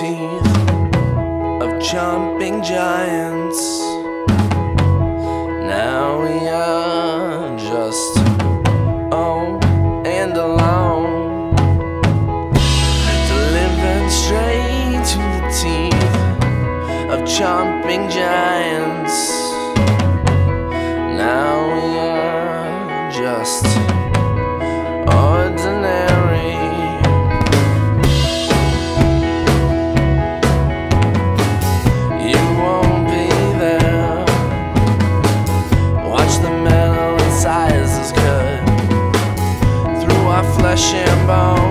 teeth of chomping giants. Now we are just old and alone, delivered straight to the teeth of chomping giants. bom.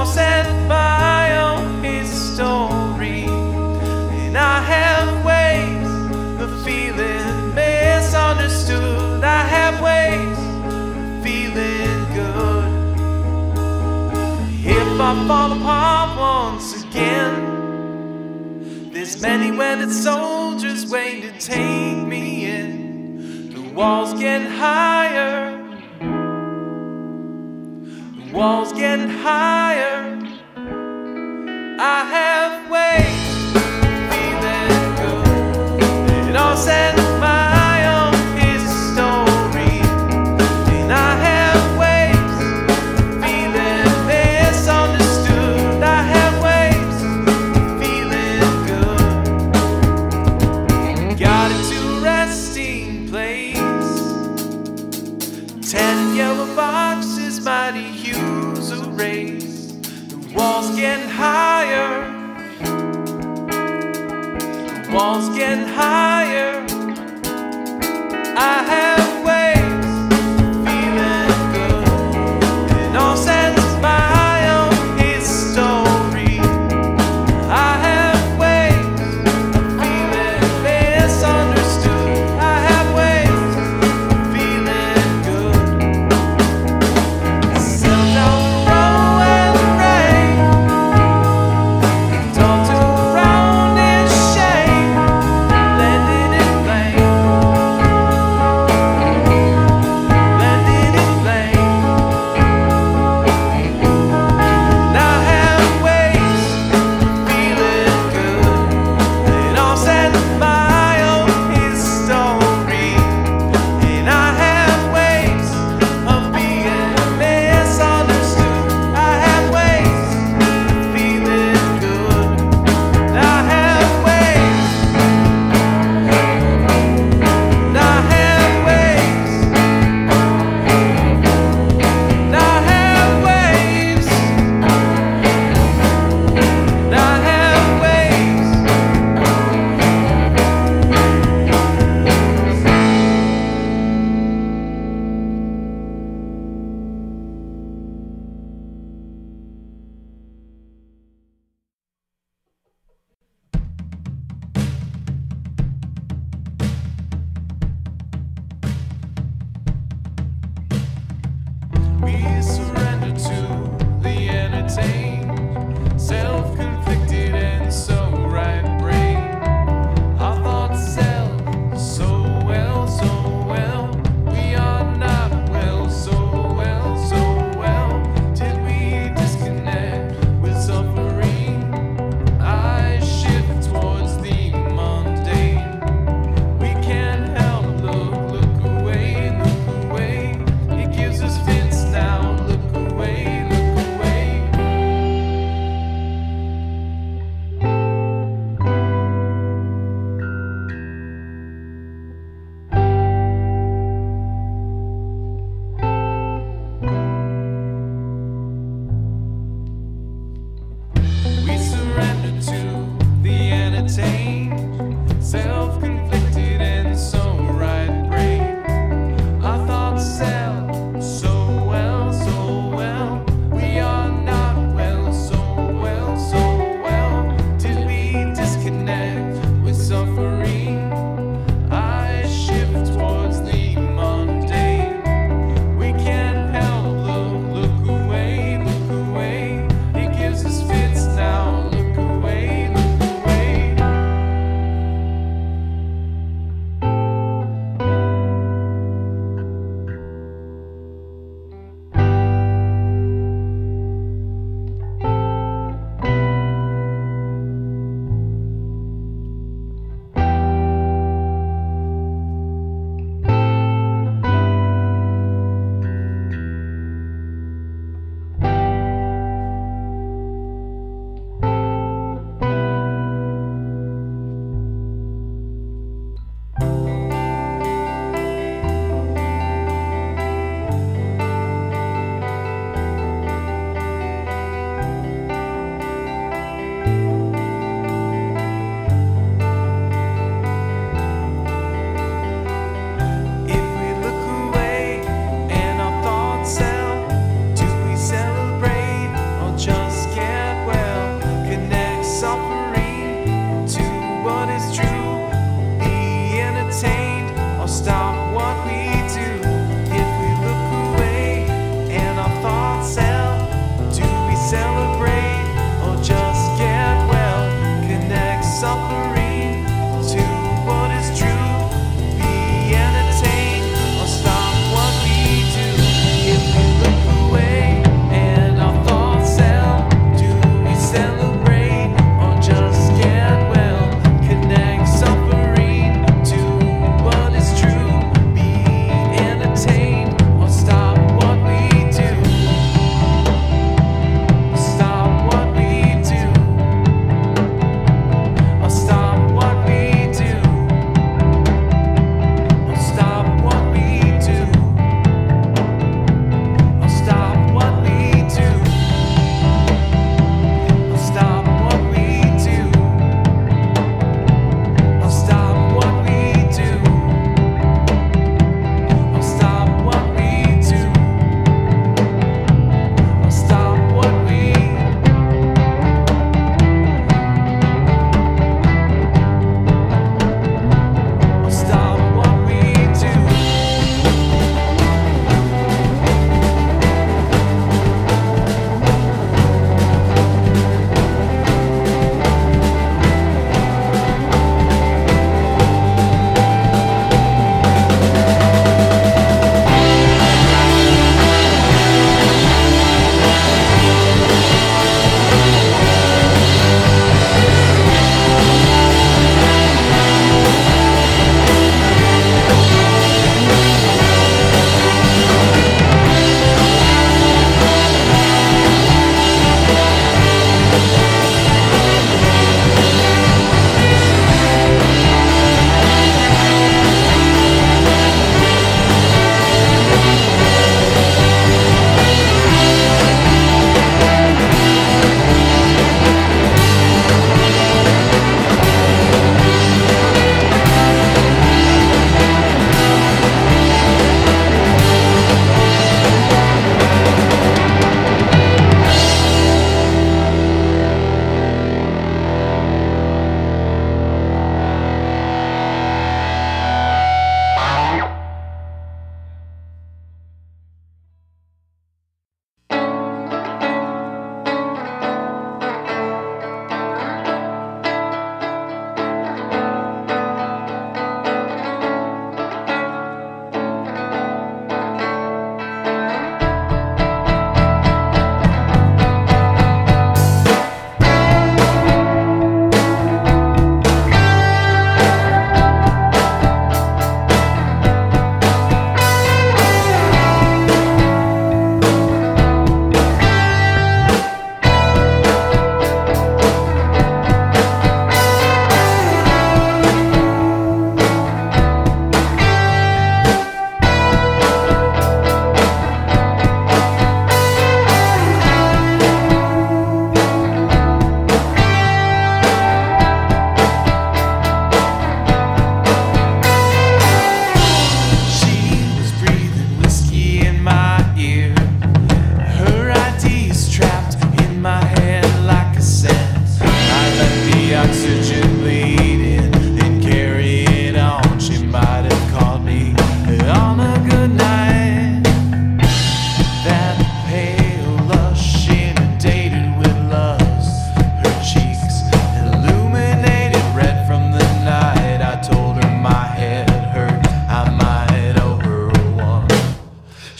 all my own is and I have ways of feeling misunderstood. I have ways of feeling good. If I fall apart once again, there's many weathered soldiers waiting to take me in. The walls get higher. Walls getting higher. I have ways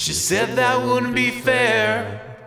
she said that wouldn't be fair.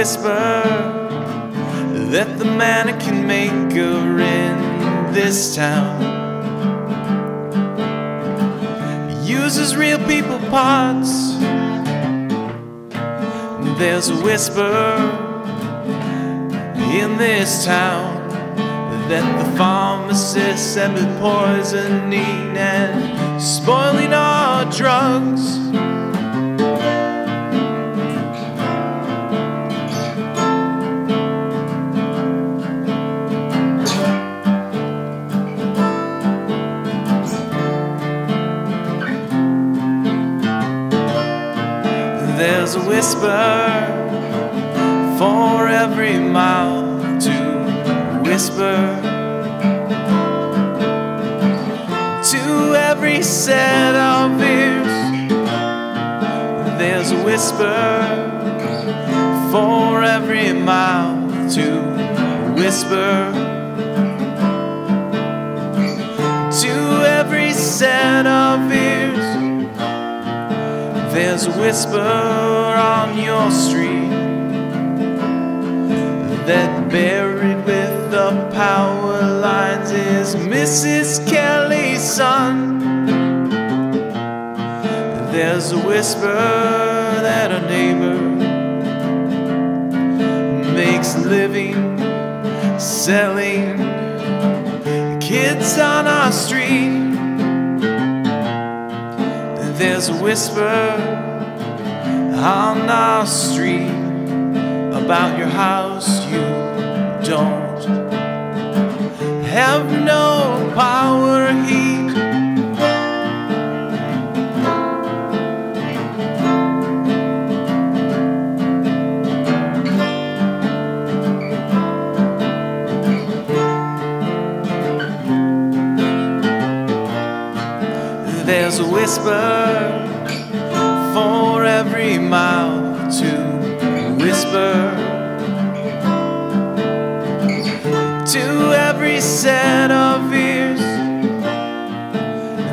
Whisper that the mannequin maker in this town uses real people parts. There's a whisper in this town that the pharmacists have been poisoning and spoiling our drugs. Whisper for every mouth to whisper to every set of ears. There's a whisper for every mouth to whisper to every set of ears. There's a whisper on your street that buried with the power lines is Mrs. Kelly's son. There's a whisper that a neighbor makes living selling kids on our street. There's a whisper on our street about your house. You don't have no power heat. There's a whisper whisper to every set of ears.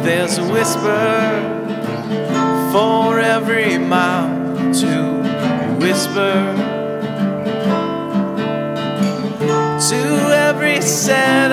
There's a whisper for every mouth to whisper to every set